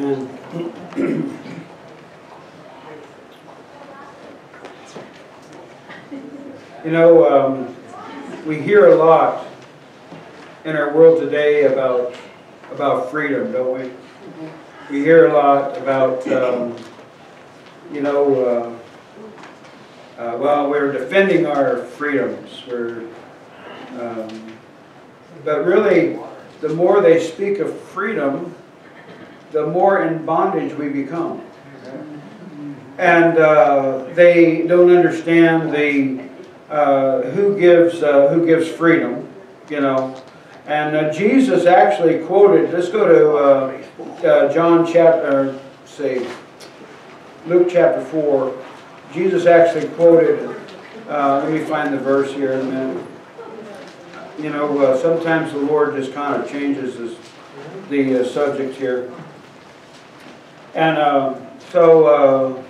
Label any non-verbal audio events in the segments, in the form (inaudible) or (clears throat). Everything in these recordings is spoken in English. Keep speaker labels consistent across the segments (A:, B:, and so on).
A: Amen. you know, um, we hear a lot in our world today about about freedom, don't we? We hear a lot about, um, you know, uh, uh, well, we're defending our freedoms. We're, um, but really, the more they speak of freedom, the more in bondage we become. And uh, they don't understand the uh, who gives uh, who gives freedom, you know. And uh, Jesus actually quoted. Let's go to uh, uh, John chapter, say, Luke chapter four. Jesus actually quoted. let me find the verse here in a minute. You know, sometimes the Lord just kind of changes his, the subject here. And so.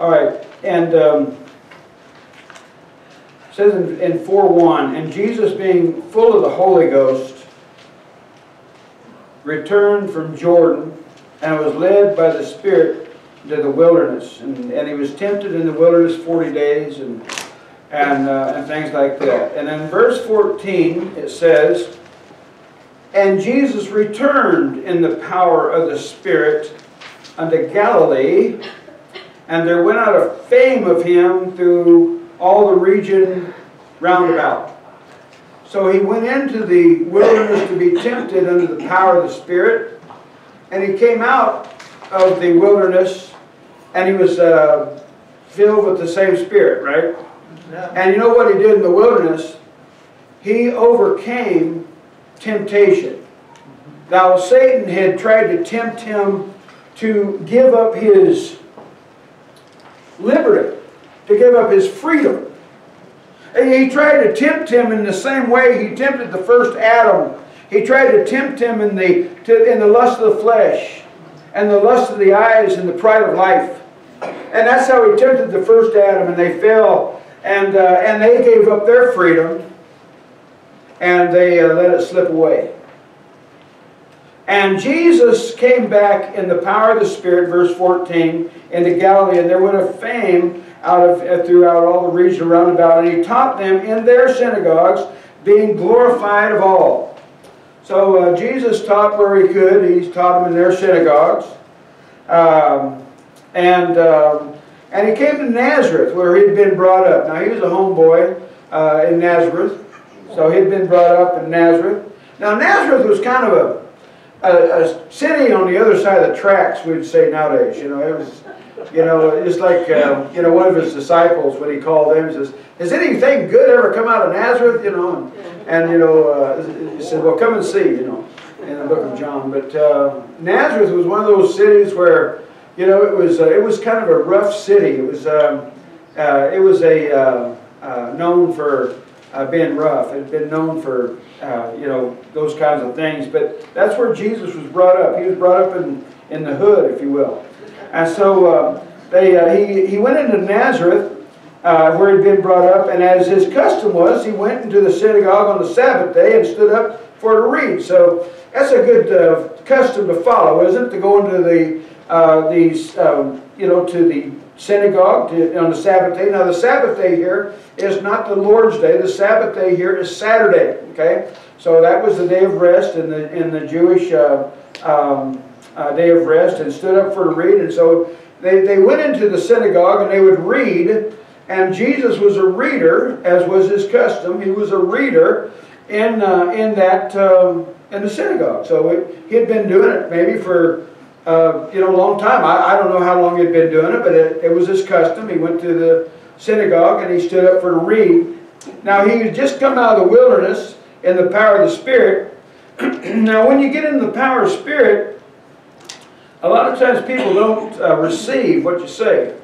A: All right, and um, says in, in 4.1, And Jesus being full of the Holy Ghost, returned from Jordan, and was led by the Spirit to the wilderness. And, and he was tempted in the wilderness 40 days, and, and, uh, and things like that. And in verse 14, it says, And Jesus returned in the power of the Spirit unto Galilee, and there went out a fame of him through all the region round about. So he went into the wilderness to be tempted under the power of the Spirit, and he came out of the wilderness, and he was uh, filled with the same Spirit, right? Yeah. And you know what he did in the wilderness? He overcame temptation. Now, Satan had tried to tempt him to give up his liberty, to give up his freedom. He tried to tempt him in the same way he tempted the first Adam. He tried to tempt him in the, to, in the lust of the flesh, and the lust of the eyes, and the pride of life. And that's how he tempted the first Adam, and they fell, and, uh, and they gave up their freedom, and they uh, let it slip away. And Jesus came back in the power of the Spirit, verse 14, into Galilee, and there went a fame out of uh, throughout all the region around about, and he taught them in their synagogues, being glorified of all. So uh, Jesus taught where he could. He taught them in their synagogues. Um, and, um, and he came to Nazareth, where he'd been brought up. Now, he was a homeboy uh, in Nazareth, so he'd been brought up in Nazareth. Now, Nazareth was kind of a a, a, city on the other side of the tracks, we'd say nowadays. You know, it was, you know, just like, uh, you know, one of his disciples, when he called them, he says, has anything good ever come out of Nazareth? You know, and, and you know, uh, he said, well, come and see, you know, in the book of John. But uh, Nazareth was one of those cities where, you know, it was, uh, it was kind of a rough city. It was, um, uh, it was a, uh, known for being rough. It had been known for uh, you know, those kinds of things. But that's where Jesus was brought up. He was brought up in, in the hood, if you will. And so uh, they, uh, he, he went into Nazareth, uh, where he'd been brought up, and as his custom was, he went into the synagogue on the Sabbath day and stood up for to read. So that's a good uh, custom to follow, isn't it? To go into the, uh, these, um, you know, to the synagogue to, on the Sabbath day. Now, the Sabbath day here is not the Lord's day. The Sabbath day here is Saturday. Okay, so that was the day of rest in the in the Jewish uh, um, uh, day of rest, and stood up for to read. And so they they went into the synagogue and they would read. And Jesus was a reader, as was his custom. He was a reader in uh, in that um, in the synagogue. So he had been doing it maybe for uh, you know, a long time. I, I don't know how long he'd been doing it, but it, it was his custom. He went to the synagogue and he stood up for to read. Now, he had just come out of the wilderness in the power of the Spirit. (clears throat) now, when you get into the power of Spirit, a lot of times people don't uh, receive what you say.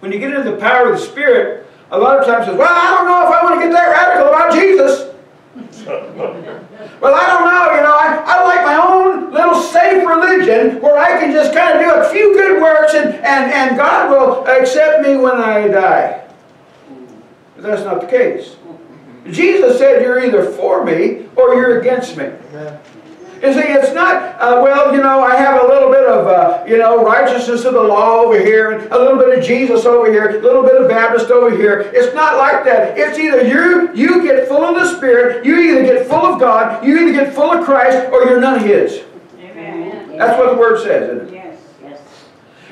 A: when you get into the power of the Spirit, a lot of times says, well, I don't know if I want to get that radical about Jesus. (laughs) well, I don't know, you know, I, I like my own little safe religion where I can just kind of do a few good works and, and, and God will accept me when I die. But that's not the case. Jesus said, you're either for me or you're against me. Amen. You see, it's not, uh, well, you know, I have a little bit of, uh, you know, righteousness of the law over here, and a little bit of Jesus over here, a little bit of Baptist over here. It's not like that. It's either you, you get full of the Spirit, you either get full of God, you either get full of Christ, or you're none of His. Amen. That's what the Word says, isn't it? Yes. yes.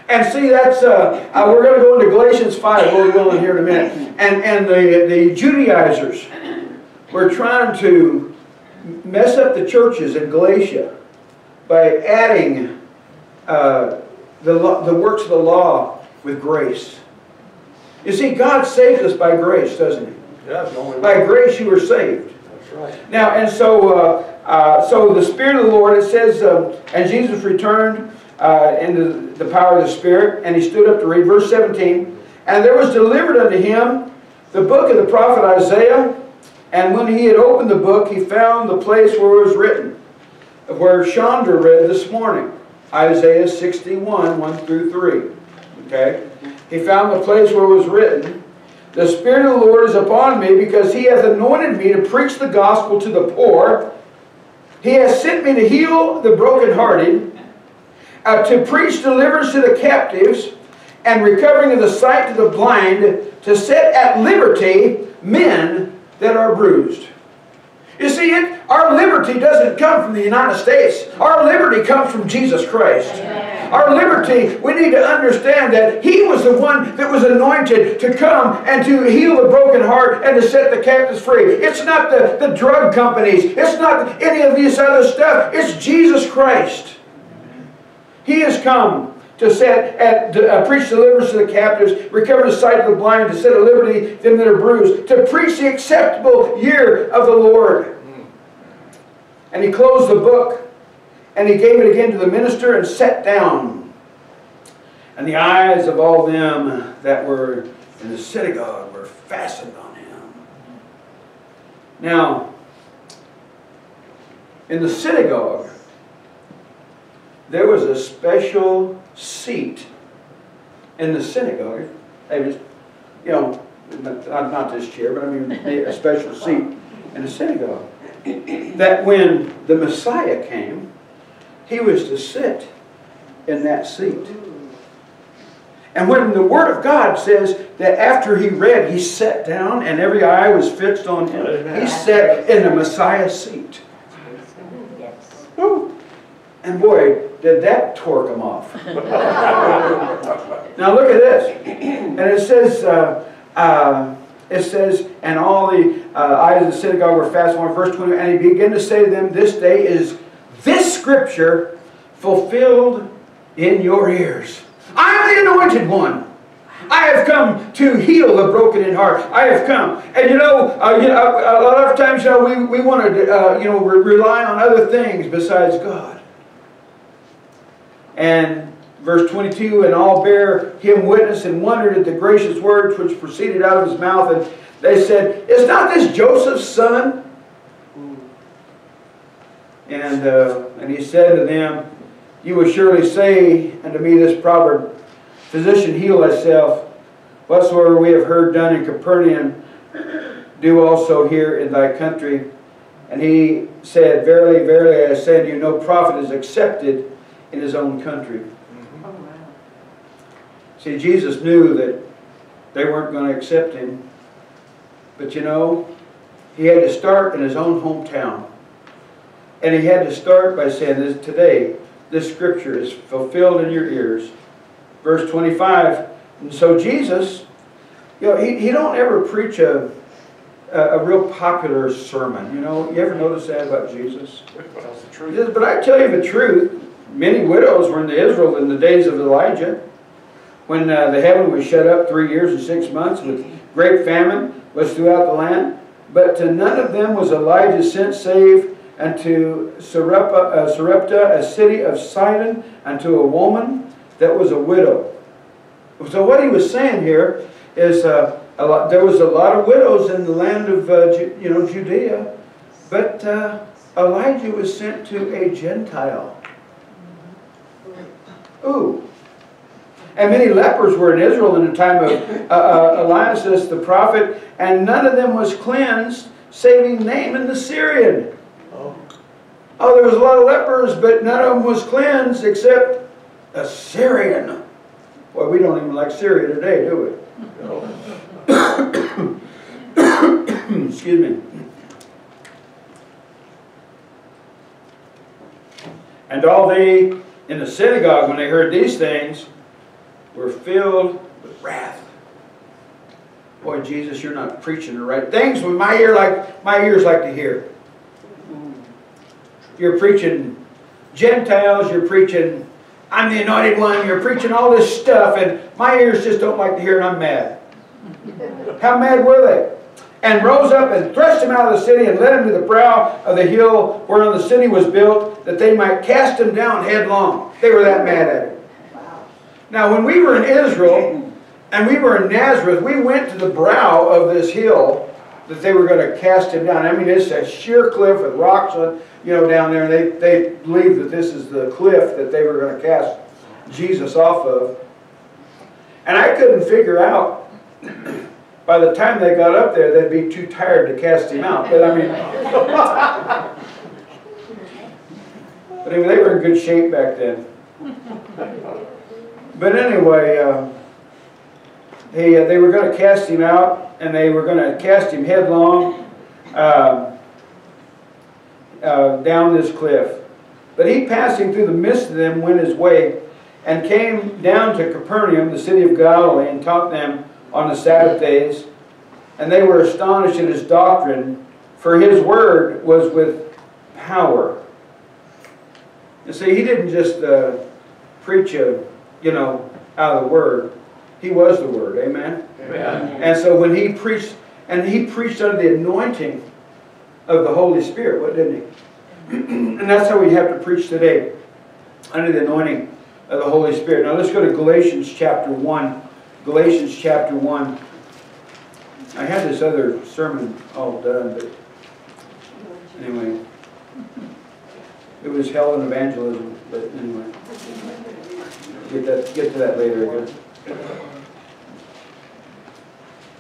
A: And see, that's, uh, uh, we're going to go into Galatians 5, We'll Lord willing, here in a minute. And, and the, the Judaizers were trying to mess up the churches in Galatia by adding uh, the, the works of the law with grace. You see, God saves us by grace, doesn't He? Yeah, by grace you were saved. That's right. Now, and so, uh, uh, so the Spirit of the Lord, it says, uh, and Jesus returned uh, into the power of the Spirit, and he stood up to read. Verse 17, and there was delivered unto him the book of the prophet Isaiah, and when he had opened the book, he found the place where it was written, where Chandra read this morning, Isaiah 61, 1 through 3. Okay? He found the place where it was written, The Spirit of the Lord is upon me, because he hath anointed me to preach the gospel to the poor. He has sent me to heal the brokenhearted, uh, to preach deliverance to the captives, and recovering of the sight to the blind, to set at liberty men that are bruised. You see, it, our liberty doesn't come from the United States. Our liberty comes from Jesus Christ. Amen. Our liberty, we need to understand that He was the one that was anointed to come and to heal the broken heart and to set the captives free. It's not the, the drug companies. It's not any of this other stuff. It's Jesus Christ. He has come to set at to, uh, preach deliverance to the captives, recover the sight of the blind, to set at liberty them that are bruised, to preach the acceptable year of the Lord. And he closed the book, and he gave it again to the minister and sat down. And the eyes of all them that were in the synagogue were fastened on him. Now, in the synagogue, there was a special seat in the synagogue. It was, you know, not, not this chair, but I mean (laughs) a special seat in the synagogue. That when the Messiah came, he was to sit in that seat. And when the Word of God says that after he read, he sat down and every eye was fixed on him, he sat in the Messiah's seat. And boy, did that torque them off. now look at this. And it says, uh, uh, it says, and all the uh, eyes of the synagogue were fast on verse 20, and he began to say to them, this day is this scripture fulfilled in your ears. I am the anointed one. I have come to heal the broken in heart. I have come. And you know, uh, you know a lot of times you know, we, we want to uh, you know, rely on other things besides God. And verse 22, and all bear him witness and wondered at the gracious words which proceeded out of his mouth. And they said, Is not this Joseph's son? And, uh, and he said to them, You will surely say unto me this proverb, Physician, heal thyself. Whatsoever we have heard done in Capernaum, do also here in thy country. And he said, Verily, verily, I say unto you, no prophet is accepted in his own country. Mm-hmm. Oh, wow. See, Jesus knew that they weren't going to accept him. But you know, he had to start in his own hometown. And he had to start by saying this today, this scripture is fulfilled in your ears. Verse 25, and so Jesus, you know, he, he don't ever preach a, a, a real popular sermon. You know, you ever notice that about Jesus? That's the truth. But I tell you the truth, many widows were in the Israel in the days of Elijah, when uh, the heaven was shut up three years and six months with great famine was throughout the land. But to none of them was Elijah sent save unto Sarepta, uh, a city of Sidon, unto a woman that was a widow. So what he was saying here is uh, a lot, there was a lot of widows in the land of uh, you know Judea, but uh, Elijah was sent to a Gentile. Ooh. And many lepers were in Israel in the time of uh, uh, Elias the prophet, and none of them was cleansed, saving Naaman the Syrian. Oh, oh, there was a lot of lepers, but none of them was cleansed except a Syrian. Boy, we don't even like Syria today, do we? No. (coughs) Excuse me. And all they in the synagogue, when they heard these things, were filled with wrath. Boy, Jesus, you're not preaching the right things with my ear like my ears like to hear. You're preaching Gentiles, you're preaching I'm the anointed one, you're preaching all this stuff, and my ears just don't like to hear, and I'm mad. How mad were they? And rose up and thrust him out of the city and led him to the brow of the hill whereon the city was built, that they might cast him down headlong. They were that mad at him. Now, when we were in Israel and we were in Nazareth, we went to the brow of this hill that they were going to cast him down. I mean, it's a sheer cliff with rocks on, you know, down there. They, they believe that this is the cliff that they were going to cast Jesus off of. And I couldn't figure out, by the time they got up there, they'd be too tired to cast him out. But I mean, (laughs) but anyway, they were in good shape back then. But anyway, uh, he, uh, they were going to cast him out, and they were going to cast him headlong uh, uh, down this cliff. But he, passing through the midst of them, went his way, and came down to Capernaum, the city of Galilee, and taught them on the Sabbath days. And they were astonished at his doctrine, for his word was with power. You see, he didn't just uh, preach a, you know, out of the word. He was the word, amen?
B: Amen.
A: And so when he preached, and he preached under the anointing of the Holy Spirit, what didn't he? (clears throat) and that's how we have to preach today, under the anointing of the Holy Spirit. Now let's go to Galatians chapter 1. Galatians chapter 1. I had this other sermon all done, but anyway. It was hell and evangelism, but anyway. Get that get to that later, again.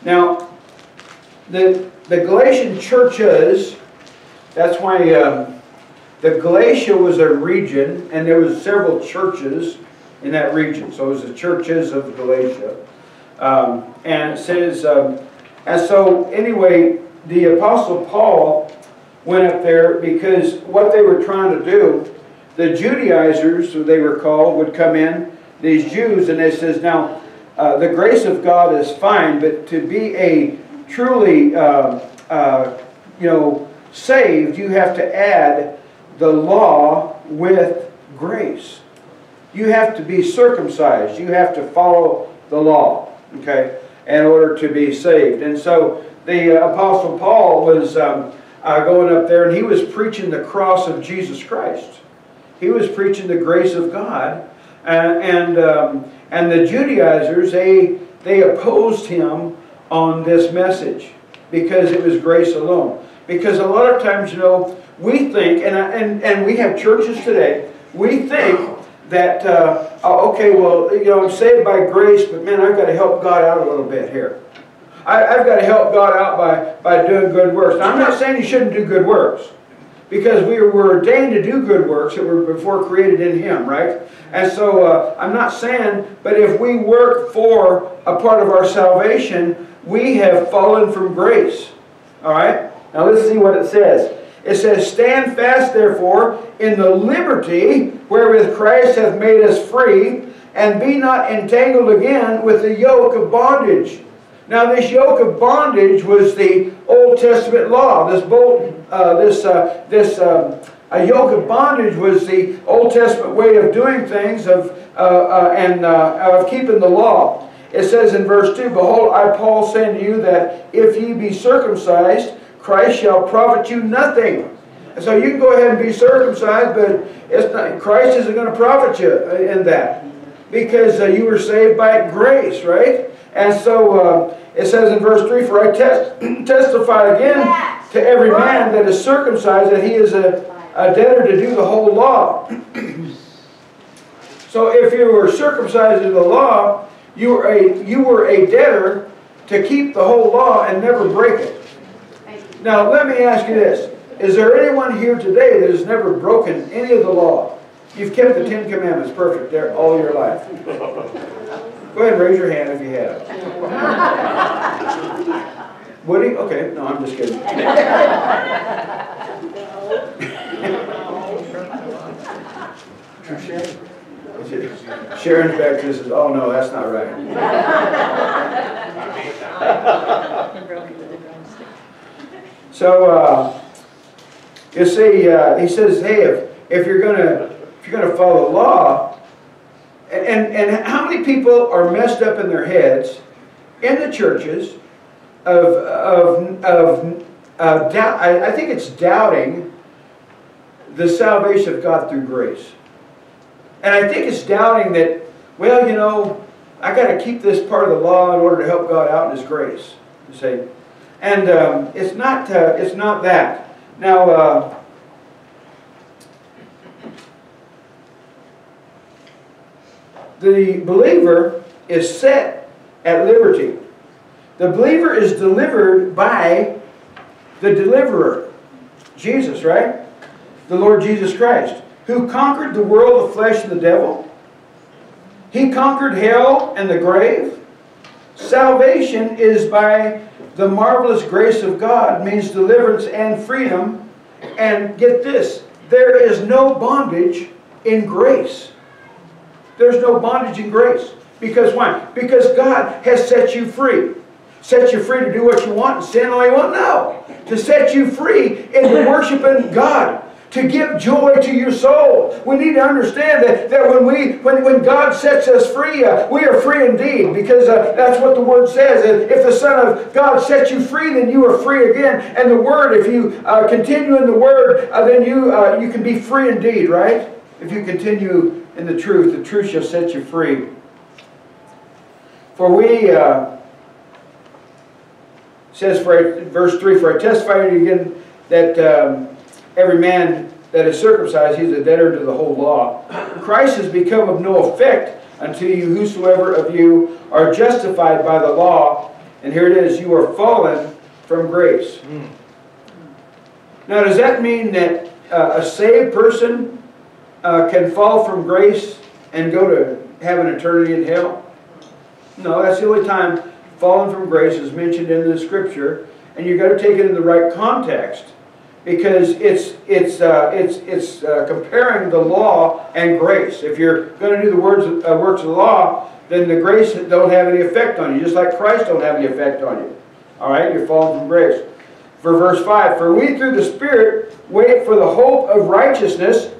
A: Now, the the Galatian churches, that's why um, the Galatia was a region, and there was several churches in that region. So it was the churches of Galatia. Um, and it says, um, and so anyway, the Apostle Paul went up there because what they were trying to do, the Judaizers, who they were called, would come in, these Jews, and it says, now, uh, the grace of God is fine, but to be a truly, uh, uh, you know, saved, you have to add the law with grace. You have to be circumcised. You have to follow the law, okay, in order to be saved. And so the Apostle Paul was um, uh, going up there and he was preaching the cross of Jesus Christ. He was preaching the grace of God. Uh, and um, and the Judaizers, they, they opposed him on this message because it was grace alone. Because a lot of times, you know, we think, and, and, and we have churches today, we think that, uh, oh, okay, well, you know, I'm saved by grace, but man, I've got to help God out a little bit here. I, have got to help God out by, by doing good works. Now, I'm not saying you shouldn't do good works because we were ordained to do good works that were before created in Him, right? And so uh, I'm not saying, but if we work for a part of our salvation, we have fallen from grace. All right? Now let's see what it says. It says, Stand fast, therefore, in the liberty wherewith Christ hath made us free, and be not entangled again with the yoke of bondage. Now, this yoke of bondage was the Old Testament law. This, uh, this, uh, this um, a yoke of bondage was the Old Testament way of doing things of, uh, uh and uh, of keeping the law. It says in verse 2, Behold, I, Paul, say to you that if ye be circumcised, Christ shall profit you nothing. And so you can go ahead and be circumcised, but it's not, Christ isn't going to profit you in that. because uh, you were saved by grace, right? And so uh, it says in verse 3, For I test, (clears throat) testify again to every man that is circumcised that he is a, a debtor to do the whole law. (clears throat) so if you were circumcised in the law, you were, a, you were a debtor to keep the whole law and never break it. Now let me ask you this. Is there anyone here today that has never broken any of the law? You've kept the Ten Commandments perfect there all your life. Go ahead and raise your hand if you have. Woody? Okay, no, I'm just kidding. Sharon's back there says, oh no, that's not right. So, uh, you see, uh, he says, hey, if, if you're gonna if you're gonna follow the law, and, and, how many people are messed up in their heads in the churches of, of, of uh, doubt, I, I think it's doubting the salvation of God through grace. And I think it's doubting that, well, you know, I got to keep this part of the law in order to help God out in His grace. You see, and um, it's not uh, it's not that. Now, uh, the believer is set at liberty. The believer is delivered by the deliverer, Jesus, right? The Lord Jesus Christ, who conquered the world, the flesh, and the devil. He conquered hell and the grave. Salvation is by the marvelous grace of God, means deliverance and freedom. And get this, there is no bondage in grace. There's no bondage in grace. Because why? Because God has set you free. Set you free to do what you want and sin all you want? No. To set you free into worshiping God. To give joy to your soul. We need to understand that, that when, we, when, when God sets us free, uh, we are free indeed. Because uh, that's what the Word says. If the Son of God sets you free, then you are free again. And the Word, if you uh, continue in the Word, uh, then you, uh, you can be free indeed, right? If you continue in the truth, the truth shall set you free. For we, uh, says for verse 3, For I testify again that um, every man that is circumcised, he's a debtor to the whole law. Christ has become of no effect unto you whosoever of you are justified by the law. And here it is, you are fallen from grace. Mm. Now does that mean that uh, a saved person uh, can fall from grace and go to have an eternity in hell? No, that's the only time fallen from grace is mentioned in the scripture, and you've got to take it in the right context because it's it's uh, it's it's uh, comparing the law and grace. If you're going to do the words uh, works of the law, then the grace don't have any effect on you, just like Christ don't have any effect on you. All right, you're falling from grace. For verse five, for we through the Spirit wait for the hope of righteousness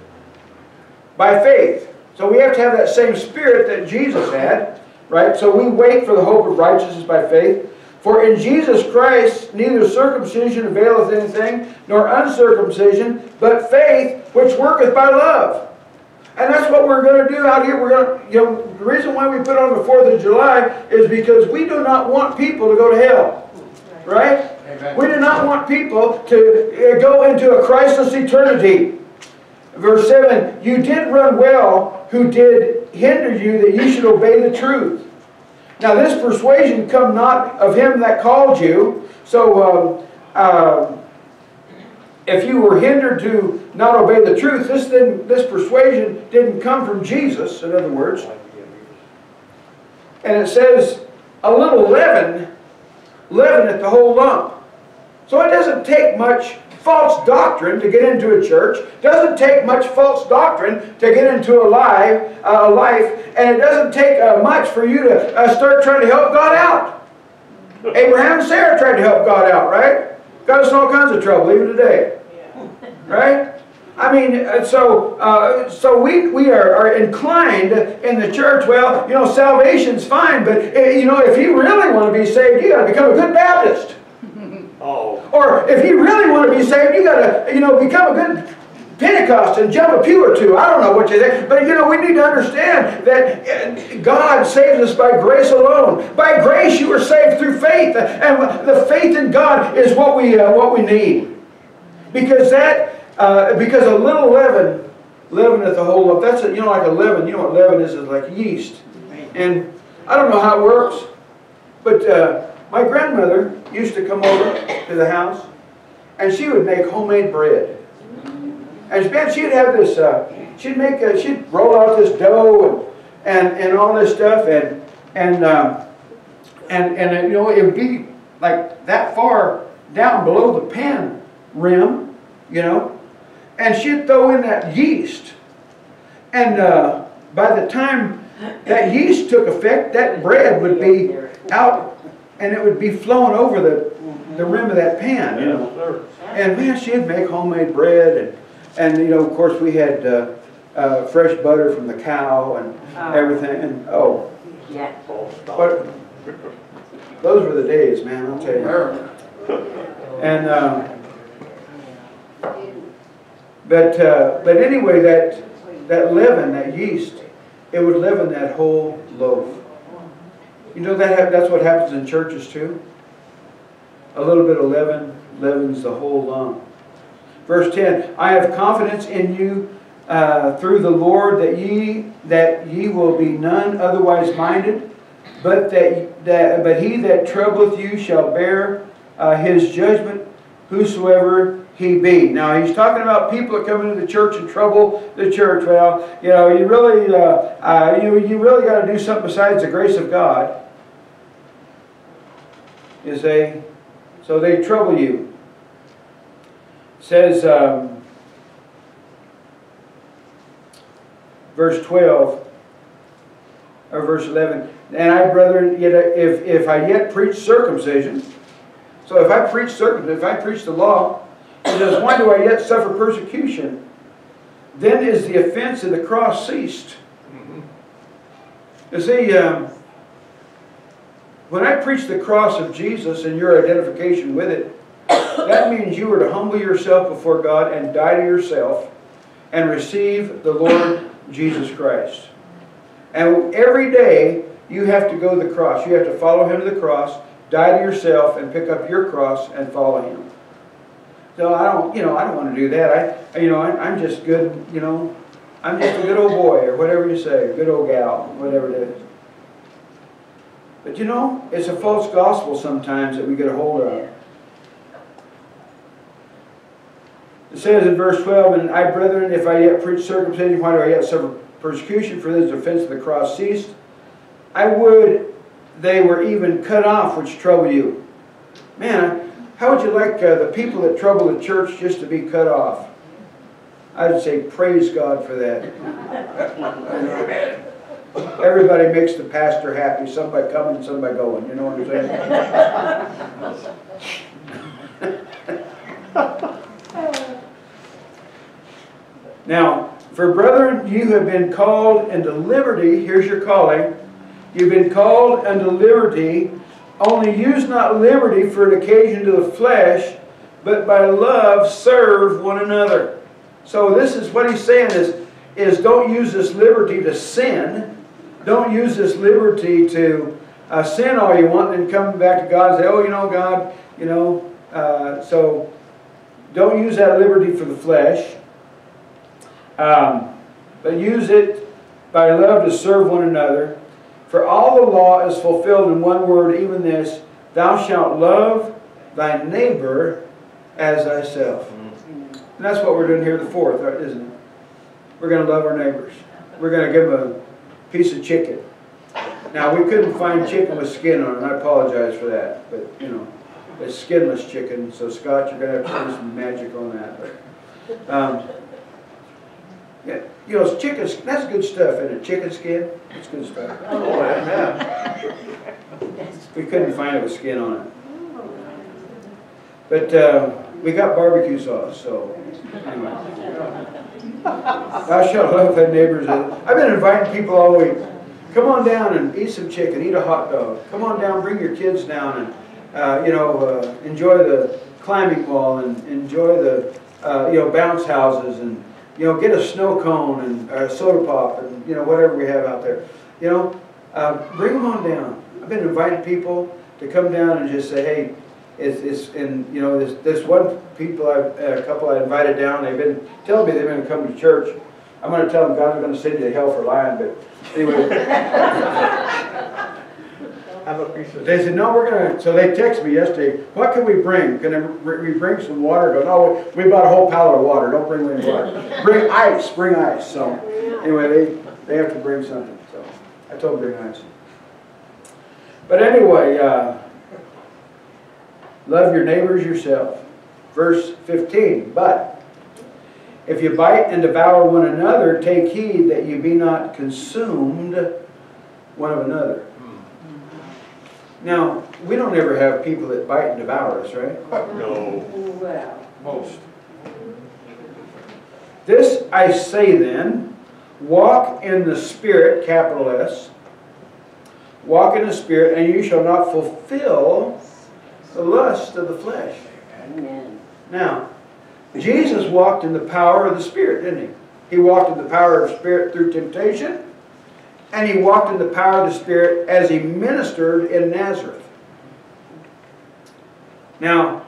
A: by faith. So we have to have that same spirit that Jesus had, right? So we wait for the hope of righteousness by faith. For in Jesus Christ neither circumcision availeth anything, nor uncircumcision, but faith which worketh by love. And that's what we're going to do out here. We're going to, you know, the reason why we put on the 4th of July is because we do not want people to go to hell. Right? Amen. We do not want people to uh, go into a Christless eternity. Verse 7, You did run well who did hinder you that you should obey the truth. Now this persuasion come not of him that called you. So uh, if you were hindered to not obey the truth, this, didn't, this persuasion didn't come from Jesus, in other words. And it says, a little leaven, leaven at the whole lump. So it doesn't take much false doctrine to get into a church. Doesn't take much false doctrine to get into a life, uh, life and it doesn't take uh, much for you to uh, start trying to help God out. Abraham and Sarah tried to help God out, right? Got us in all kinds of trouble, even today. Right? I mean, uh, so uh, so we, we are, are inclined in the church, well, you know, salvation's fine, but, uh, you know, if you really want to be saved, you got to become a good Baptist. Oh. Or if you really want to be saved, you got to, you know, become a good Pentecost and jump a pew or two. I don't know what you think. But you know, we need to understand that uh, God saves us by grace alone. By grace you are saved through faith. And the faith in God is what we, uh, what we need. Because that, uh, because a little leaven leaveneth the whole lump. That's, a, you know, like a leaven. You know what leaven is? It's like yeast. And I don't know how it works. But uh, my grandmother used to come over to the house and she would make homemade bread. And man, she'd have this, uh, she'd make, a, she'd roll out this dough and, and, and all this stuff, and and um, and and you know it would be like that far down below the pan rim, you know, and she'd throw in that yeast, and uh, by the time that yeast took effect, that bread would be out, and it would be flowing over the the rim of that pan, you know. And man, she'd make homemade bread and and you know, of course, we had uh, uh, fresh butter from the cow and oh. everything. And oh, yeah. But those were the days, man. I'll tell you. And um, but uh, but anyway, that that leaven, that yeast, it would leaven that whole loaf. You know that that's what happens in churches too. A little bit of leaven leavens the whole lump. Verse 10, I have confidence in you uh, through the Lord that ye that ye will be none otherwise minded, but that, that but he that troubleth you shall bear uh, his judgment, whosoever he be. Now he's talking about people that come into the church and trouble the church. Well, you know, you really uh, uh you you really got to do something besides the grace of God. You say, so they trouble you says, um, verse 12, or verse 11, and I, brethren, yet if, if I yet preach circumcision, so if I preach circumcision, if I preach the law, it says, why do I yet suffer persecution? Then is the offense of the cross ceased. You see, um, when I preach the cross of Jesus and your identification with it, that means you are to humble yourself before God and die to yourself and receive the Lord Jesus Christ. And every day you have to go to the cross. You have to follow him to the cross, die to yourself, and pick up your cross and follow him. So I don't, you know, I don't want to do that. I, you know, I, am just good, you know, I'm just a good old boy or whatever you say, good old gal, whatever it is. But you know, it's a false gospel sometimes that we get a hold of. It says in verse 12, And I, brethren, if I yet preach circumcision, why do I yet suffer persecution? For this offense of the cross ceased. I would they were even cut off which trouble you. Man, how would you like uh, the people that trouble the church just to be cut off? I would say, praise God for that. (laughs) Everybody makes the pastor happy. Somebody coming, somebody going. You know what I'm saying? Now, for brethren, you have been called into liberty. Here's your calling. You've been called unto liberty. Only use not liberty for an occasion to the flesh, but by love serve one another. So this is what he's saying is, is don't use this liberty to sin. Don't use this liberty to uh, sin all you want and come back to God and say, oh, you know, God, you know. Uh, so don't use that liberty for the flesh. Um, but use it by love to serve one another. For all the law is fulfilled in one word, even this, Thou shalt love thy neighbor as thyself. And that's what we're doing here the fourth, isn't it? We're going to love our neighbors. We're going to give them a piece of chicken. Now, we couldn't find chicken with skin on it, I apologize for that. But, you know, it's skinless chicken, so Scott, you're going to have to do some magic on that. But, um, yeah, you know, chicken, that's good stuff, isn't it? Chicken skin, it's good stuff. Oh, yeah. we couldn't find it with skin on it. But uh, we got barbecue sauce, so anyway. I shall love thy neighbors. I've been inviting people all week. Come on down and eat some chicken, eat a hot dog. Come on down, bring your kids down and, uh, you know, uh, enjoy the climbing wall and enjoy the, uh, you know, bounce houses and you know, get a snow cone and a soda pop and, you know, whatever we have out there. You know, uh, bring them on down. I've been inviting people to come down and just say, hey, it's, it's and you know, this, this one people, I, a couple I invited down, they've been telling me they're going to come to church. I'm going to tell them God's going to send you to hell for lying, but anyway. (laughs)
B: Have a piece of.
A: They said, no, we're gonna, so they texted me yesterday, what can we bring? Can we bring some water? Go, no, we bought a whole pallet of water, don't bring any water. (laughs) Bring ice, bring ice, so, anyway, they, they have to bring something, so, I told them bring ice. But anyway, uh, love your neighbors yourself. Verse fifteen, but if you bite and devour one another, take heed that you be not consumed one of another. Now, we don't ever have people that bite and devour us, right? (laughs)
B: No,
C: Well,
B: most.
A: This I say then, walk in the Spirit, capital S, walk in the Spirit, and you shall not fulfill the lust of the flesh.
C: amen.
A: Now, Jesus walked in the power of the Spirit, didn't he? He walked in the power of the Spirit through temptation, and he walked in the power of the Spirit as he ministered in Nazareth. Now,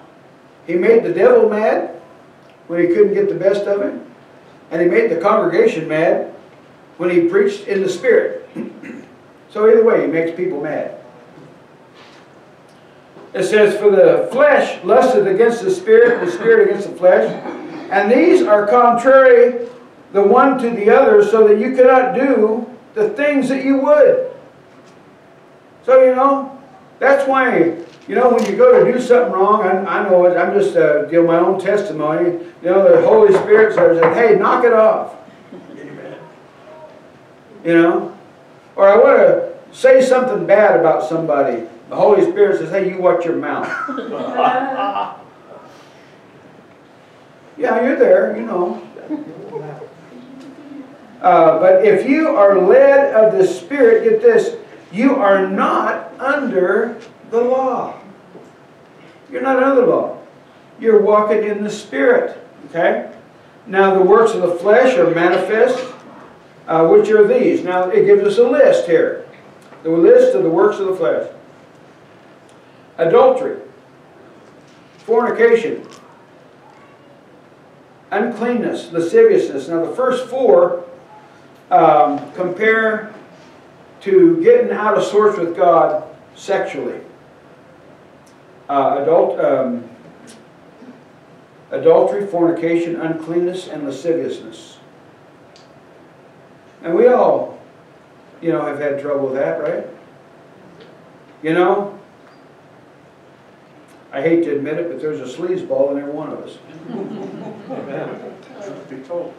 A: he made the devil mad when he couldn't get the best of him, and he made the congregation mad when he preached in the Spirit. (clears throat) so either way, he makes people mad. It says, For the flesh lusted against the spirit, the spirit against the flesh. And these are contrary the one to the other, so that you cannot do the things that you would. So, you know, that's why, you know, when you go to do something wrong, I, I know it, I'm just uh, giving my own testimony. You know, the Holy Spirit says, hey, knock it off. Amen. You know? Or I want to say something bad about somebody. The Holy Spirit says, hey, you watch your mouth. (laughs) (laughs) yeah, you're there, you know. Uh, but if you are led of the Spirit, get this, you are not under the law. You're not under the law. You're walking in the Spirit. Okay? Now, the works of the flesh are manifest, uh, which are these. Now, it gives us a list here. The list of the works of the flesh adultery, fornication, uncleanness, lasciviousness. Now, the first four um, compare to getting out of sorts with God sexually. Uh, adult, um, adultery, fornication, uncleanness, and lasciviousness. And we all, you know, have had trouble with that, right? You know, I hate to admit it, but there's a sleazeball in every one of us.
B: Amen. Truth be told.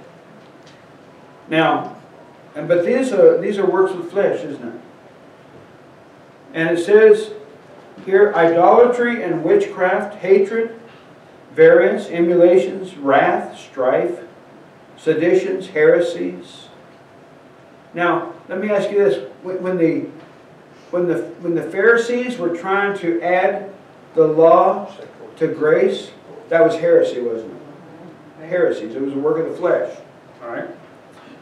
A: Now, and but these are these are works of flesh, isn't it? And it says here idolatry and witchcraft, hatred, variance, emulations, wrath, strife, seditions, heresies. Now, let me ask you this: when the when the when the Pharisees were trying to add the law to grace, that was heresy, wasn't it? Heresies. It was a work of the flesh. All right.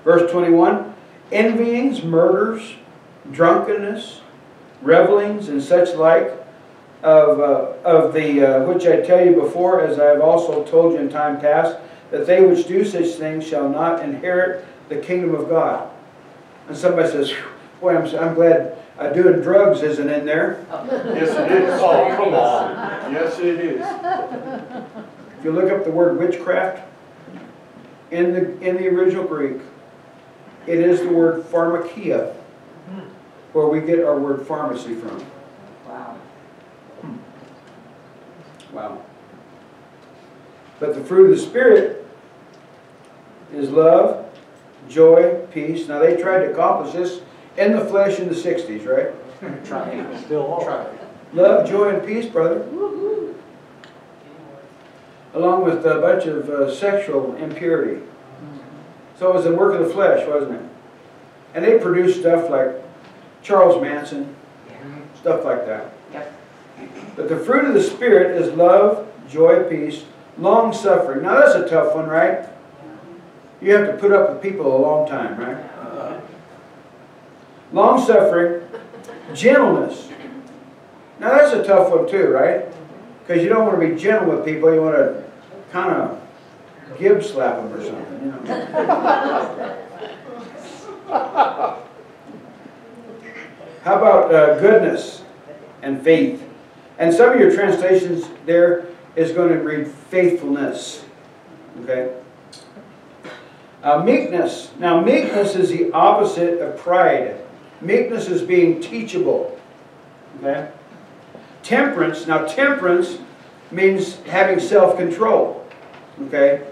A: Verse 21 envyings, murders, drunkenness, revelings, and such like, of, uh, of the uh, which I tell you before, as I have also told you in time past, that they which do such things shall not inherit the kingdom of God. And somebody says, boy, I'm, I'm glad uh, doing drugs isn't in there.
B: Yes, it is. Oh, come on. Yes, it is.
A: If you look up the word witchcraft in the, in the original Greek, it is the word pharmakia, where we get our word pharmacy from.
C: Wow.
A: Wow. But the fruit of the Spirit is love, joy, peace. Now, they tried to accomplish this in the flesh in the 60s, right?
B: Still are.
A: Love, joy, and peace, brother. Along with a bunch of uh, sexual impurity. So it was a work of the flesh, wasn't it? And they produced stuff like Charles Manson, stuff like that.
C: Yep.
A: But the fruit of the Spirit is love, joy, peace, long suffering. Now that's a tough one, right? You have to put up with people a long time, right? Long suffering, gentleness. Now that's a tough one too, right? Because you don't want to be gentle with people. You want to kind of give slap them or something, you know. (laughs) How about uh, goodness and faith? And some of your translations there is going to read faithfulness. Okay? Uh, meekness. Now, meekness is the opposite of pride. Meekness is being teachable. Okay? Temperance. Now, temperance means having self control. Okay?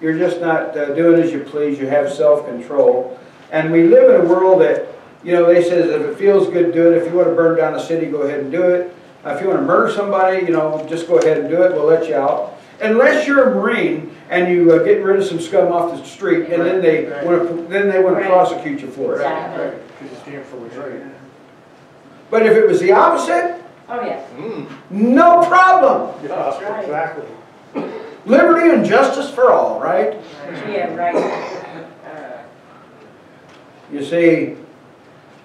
A: You're just not uh, doing as you please, you have self control. And we live in a world that, you know, they say if it feels good, do it. If you want to burn down a city, go ahead and do it. If you want to murder somebody, you know, just go ahead and do it. We'll let you out. Unless you're a Marine and you uh, get rid of some scum off the street, and then they
B: Right.
A: want to, then they want to prosecute you for it.
C: Exactly.
B: Because you stand for right.
A: But if it was the opposite,
C: Oh, yes.
B: Mm.
A: no problem.
C: That's right.
B: Exactly.
A: Liberty and justice for all, right?
C: Yeah, right.
A: You see,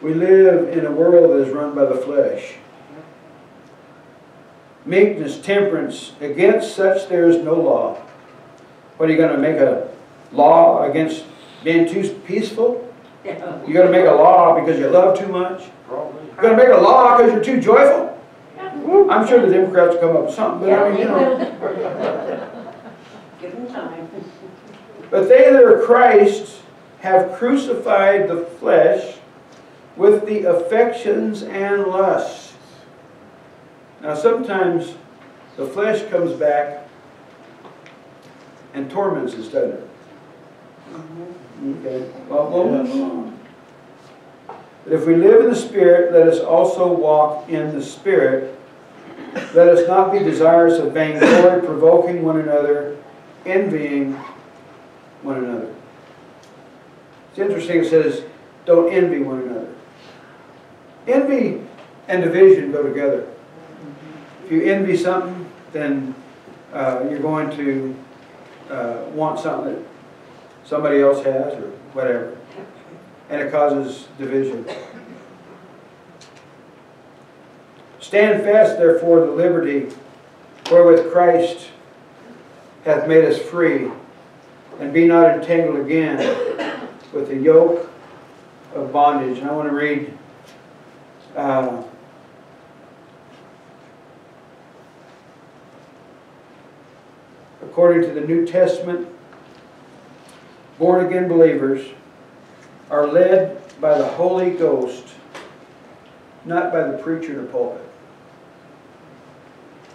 A: we live in a world that is run by the flesh. Meekness, temperance, against such there is no law. What are you going to make a law against being too peaceful? You're going to make a law because you love too much?
B: Probably.
A: You're going to make a law because you're too joyful? I'm sure the Democrats will come up with something, but I mean, you know. (laughs)
C: Give them time.
A: But they that are Christ have crucified the flesh with the affections and lusts. Now, sometimes the flesh comes back and torments us, doesn't it? Okay, well, we'll on. But if we live in the Spirit, let us also walk in the Spirit. Let us not be desirous of vainglory, provoking one another, envying one another. It's interesting, it says, don't envy one another. Envy and division go together. If you envy something, then uh, you're going to uh, want something that somebody else has or whatever. And it causes division. Stand fast, therefore, the liberty wherewith Christ hath made us free, and be not entangled again with the yoke of bondage. And I want to read uh, according to the New Testament, born again believers are led by the Holy Ghost, not by the preacher in the pulpit.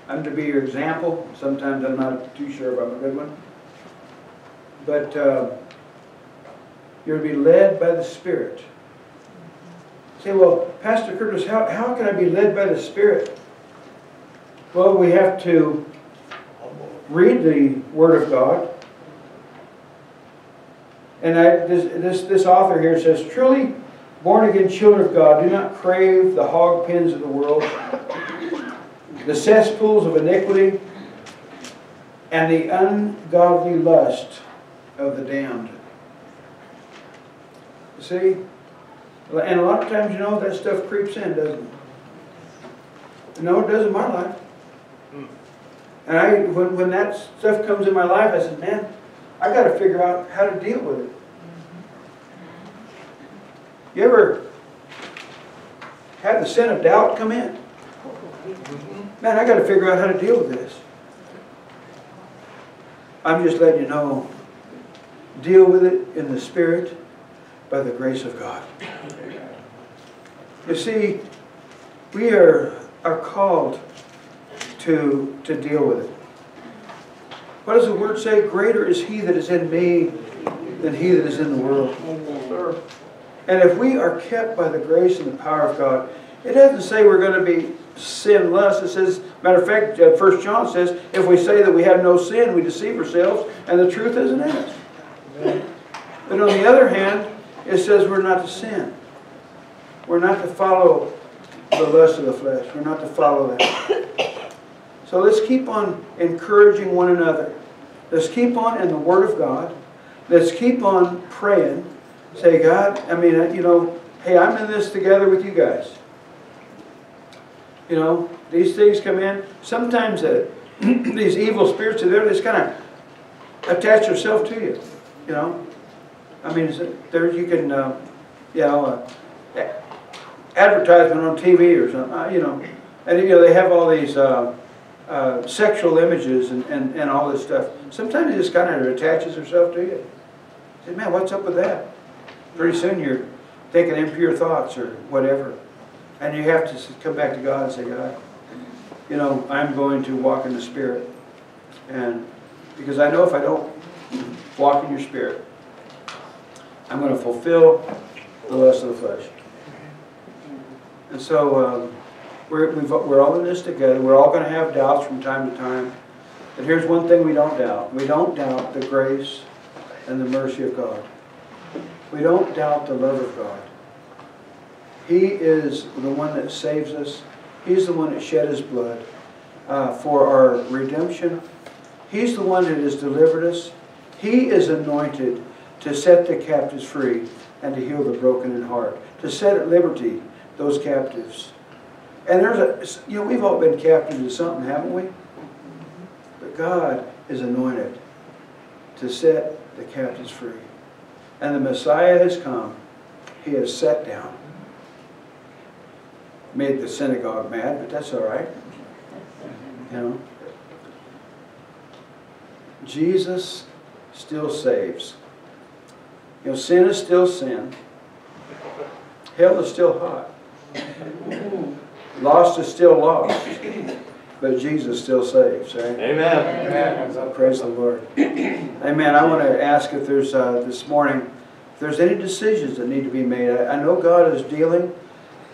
A: I'm to be your example. Sometimes I'm not too sure if I'm a good one. But uh, you're to be led by the Spirit. Say, well, Pastor Curtis, how, how can I be led by the Spirit? Well, we have to read the Word of God. And I, this, this, this author here says, truly born again children of God do not crave the hog pens of the world, the cesspools of iniquity, and the ungodly lust of the damned. You see? And a lot of times, you know, that stuff creeps in, doesn't it? No, it does in my life. Hmm. And I, when, when that stuff comes in my life, I said, man, I got to figure out how to deal with it. You ever had the sin of doubt come in? Man, I got to figure out how to deal with this. I'm just letting you know, deal with it in the Spirit by the grace of God. You see, we are, are called to, to deal with it. What does the Word say? Greater is He that is in me than he that is in the world. And if we are kept by the grace and the power of God, it doesn't say we're going to be sinless. It says, matter of fact, uh, 1 John says, if we say that we have no sin, we deceive ourselves, and the truth isn't in us. But on the other hand, it says we're not to sin. We're not to follow the lust of the flesh. We're not to follow that. So let's keep on encouraging one another. Let's keep on in the Word of God. let's keep on praying. Say, God, I mean, uh, you know, hey, I'm in this together with you guys. You know, these things come in. Sometimes uh, (clears throat) these evil spirits are there, they just kind of attach themselves to you. You know, I mean, it- there you can, uh, you know, uh, advertisement on TV or something. Uh, you know, and you know they have all these uh, sexual images and, and, and all this stuff. Sometimes it just kind of attaches itself to you. Say, man, what's up with that? Pretty soon you're thinking impure thoughts or whatever. And you have to come back to God and say, God, you know, I'm going to walk in the Spirit. And because I know if I don't walk in your Spirit, I'm going to fulfill the lust of the flesh. And so um, we're, we've, we're all in this together. We're all going to have doubts from time to time. But here's one thing we don't doubt. We don't doubt the grace and the mercy of God. We don't doubt the love of God. He is the one that saves us. He's the one that shed his blood uh, for our redemption. He's the one that has delivered us. He is anointed to set the captives free and to heal the broken in heart, to set at liberty those captives. And there's a, you know, we've all been captive to something, haven't we? But God is anointed to set the captives free. And the Messiah has come. He has sat down. Made the synagogue mad, but that's all right. You know? Jesus still saves. You know, sin is still sin. Hell is still hot. Lost is still lost. But Jesus still saves, right?
B: Amen.
A: Praise the Lord. Amen. I want to ask if there's, uh, this morning, if there's any decisions that need to be made. I I know God is dealing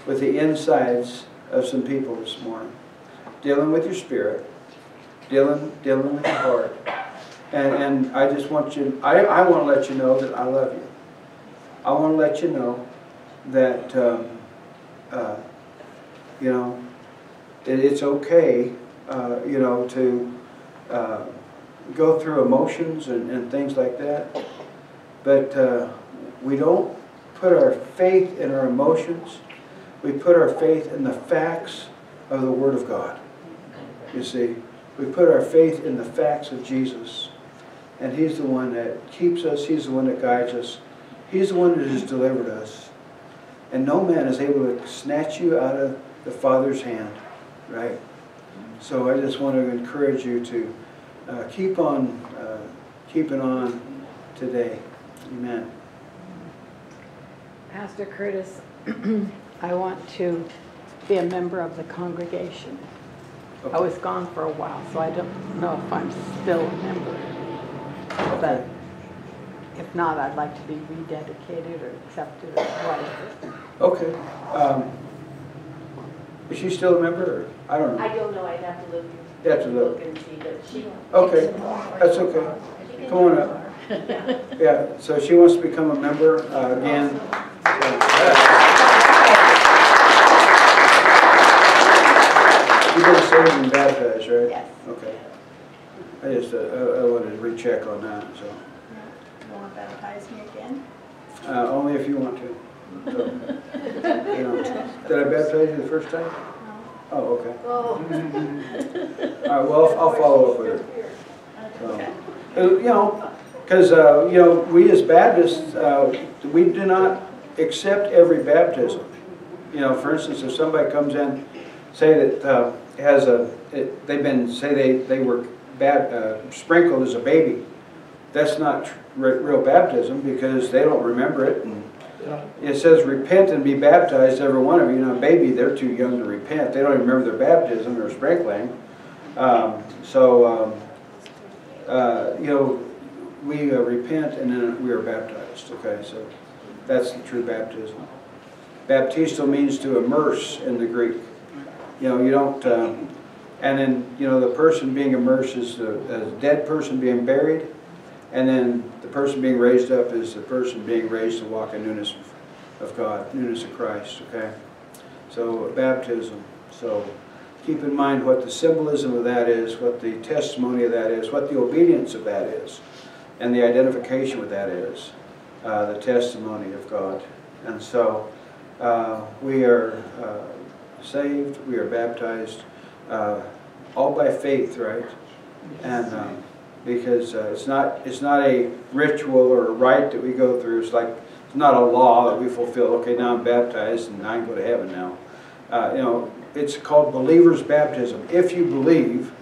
A: with the insides of some people this morning. Dealing with your spirit. Dealing, dealing with your heart. And, and I just want you, I, I want to let you know that I love you. I want to let you know that, um, uh, you know, that it's okay, uh, you know, to uh, go through emotions and, and things like that. But uh, we don't put our faith in our emotions. We put our faith in the facts of the Word of God. You see, we put our faith in the facts of Jesus. And He's the one that keeps us, He's the one that guides us, He's the one that has delivered us. And no man is able to snatch you out of the Father's hand, right? So I just want to encourage you to uh, keep on uh, keeping on today. Amen.
D: Pastor Curtis, (clears throat) I want to be a member of the congregation. I was gone for a while, so I don't know if I'm still a member. But if not, I'd like to be rededicated or accepted or whatever.
A: Okay. Um, is she still a member? Or? I don't know.
C: I don't know, I'd have to look,
A: You have to look.
C: look and see, but she.
A: Okay, that's okay. Come on up. (laughs) Yeah, so she wants to become a member uh, again. You've been saved and baptized, right?
D: Yes.
A: Okay. I just, uh, I I wanted to recheck on that, so.
D: You want to baptize me again?
A: Uh, Only if you want to. So, you know. Did I baptize you the first time? Oh, okay.
D: Oh. (laughs)
A: All right, well, I'll- follow up with her. So, uh, You know, because, you know, we as Baptists, uh, we do not accept every baptism. You know, for instance, if somebody comes in, say that uh, has a, it- they've been, say they, they were bad, uh, sprinkled as a baby, that's not tr- re- real baptism because they don't remember it. and It says repent and be baptized, every one of you. Now, know, baby, they're too young to repent. They don't even remember their baptism or sprinkling. Um, So, um, uh, you know, we uh, repent and then we are baptized, okay? So that's the true baptism. Baptizo means to immerse in the Greek. You know, you don't, um, and then, you know, the person being immersed is a, a dead person being buried, and then the person being raised up is the person being raised to walk in newness of God, newness of Christ, okay? So baptism. So keep in mind what the symbolism of that is, what the testimony of that is, what the obedience of that is. and the identification with that is uh, the testimony of God. And so uh, we are uh, saved, we are baptized, uh, all by faith, right? And um, because uh, it's not it's not a ritual or a rite that we go through. It's like it's not a law that we fulfill. Okay, now I'm baptized and I can go to heaven now. Uh, you know, it's called believer's baptism. If you believe,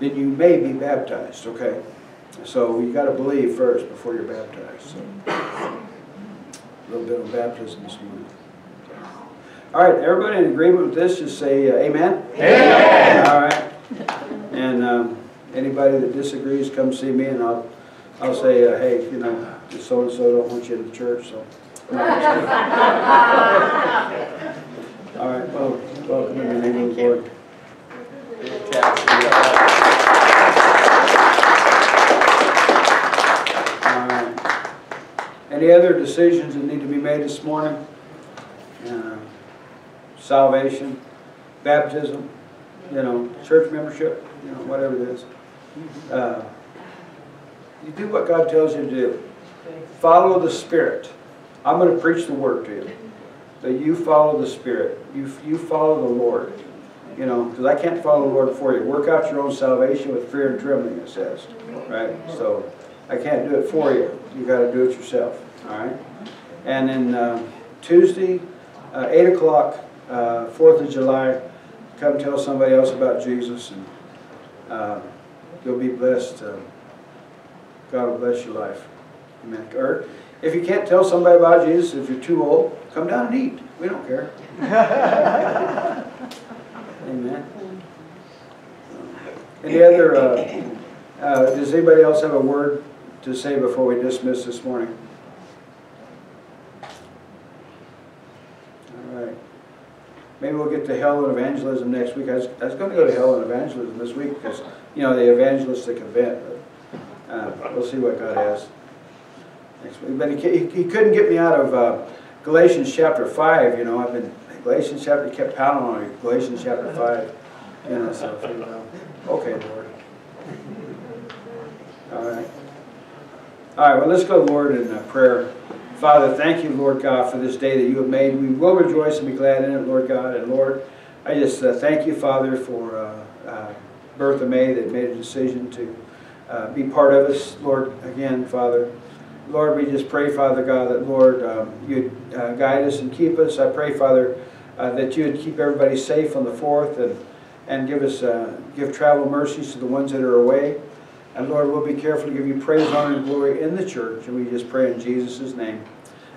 A: then you may be baptized. Okay, so you got to believe first before you're baptized. So, a little bit of baptism this morning. All right, everybody in agreement with this, just say uh, amen.
B: Amen.
A: All right. And um, anybody that disagrees, come see me and I'll, I'll say, uh, hey, you know, so-and-so don't want you in the church, so. (laughs) All right, well, welcome in the name of the Lord. All right. Any other decisions that need to be made this morning? Uh, Salvation, baptism, you know, church membership, you know, whatever it is. Uh, You do what God tells you to do. Follow the Spirit. I'm going to preach the Word to you. That you follow the Spirit. You, you follow the Lord. You know, because I can't follow the Lord for you. Work out your own salvation with fear and trembling, it says. Right? So, I can't do it for you. You got to do it yourself. All right? And then uh, Tuesday, uh, 8 o'clock, uh, 4th of July, come tell somebody else about Jesus and uh, you'll be blessed. Uh, God will bless your life. Amen. Or if you can't tell somebody about Jesus, if you're too old, come down and eat. We don't care. (laughs) Amen. Any other, uh, uh, does anybody else have a word to say before we dismiss this morning? All right. Maybe we'll get to Hell and Evangelism next week. I was, I was going to go to Hell and Evangelism this week because, you know, the evangelistic event, but uh, we'll see what God has next week. But he, he couldn't get me out of uh, Galatians chapter 5, you know. I've been, Galatians chapter, he kept pounding on me, Galatians chapter 5. You know, so, okay, Lord. All right. All right, well, let's go, Lord, in uh, prayer. Father, thank you, Lord God, for this day that you have made. We will rejoice and be glad in it, Lord God. And Lord, I just uh, thank you, Father, for uh, uh, Bertha May that made a decision to uh, be part of us. Lord, again, Father, Lord, we just pray, Father God, that, Lord, um, you'd uh, guide us and keep us. I pray, Father, uh, that you'd keep everybody safe on the 4th and, and give us uh, give travel mercies to the ones that are away. And Lord, we'll be careful to give you praise, honor, and glory in the church. And we just pray in Jesus' name.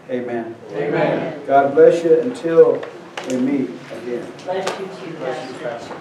A: Amen.
B: Amen.
A: God bless you until we meet again.
C: Bless you too, Pastor.